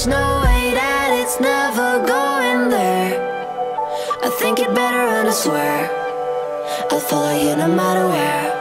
There is no way that it's never going there. I think it better and I swear I'll follow you no matter where.